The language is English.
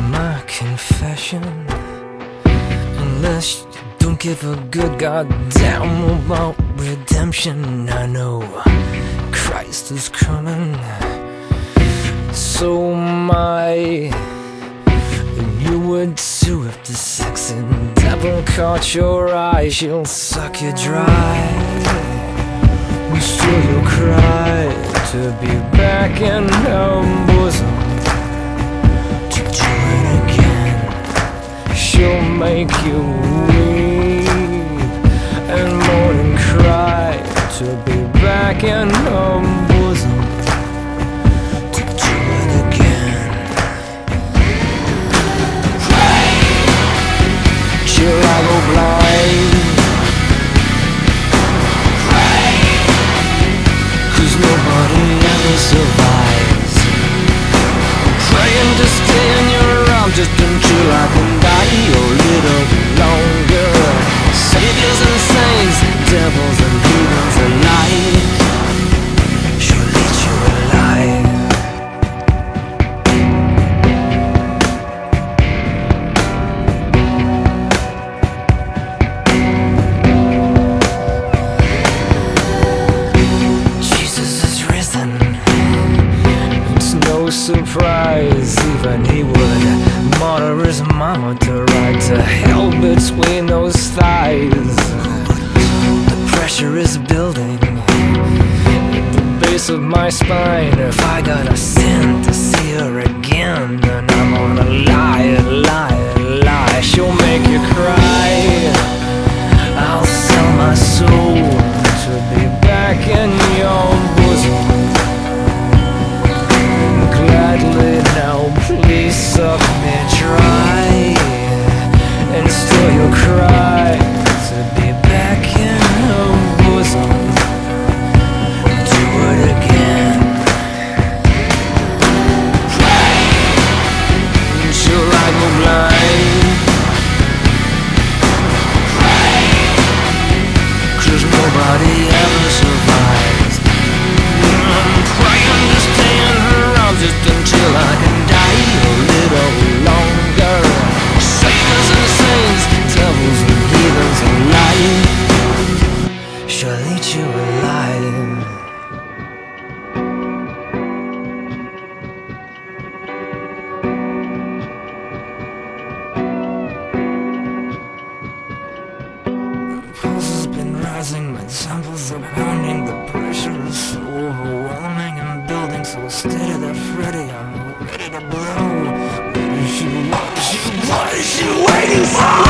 my confession. Unless you don't give a good goddamn about redemption I know Christ is coming. So my You would too if the sex and devil caught your eye She'll suck you dry And still you'll cry to be back in her make you weep And moan and cry To be back in her bosom. To do it again. I go blind. Cause nobody ever survives surprise, even he would martyr his mama to ride to hell between those thighs. The pressure is building at the base of my spine. If I gotta sin to see her again, then I'm gonna lie, cry to be back in her bosom. Do it again. Until I go blind. Nobody rising, my temples are pounding, the pressure is so overwhelming, I'm building so steady that Freddy, I'm ready to blow. What is you, what is what is you waiting for?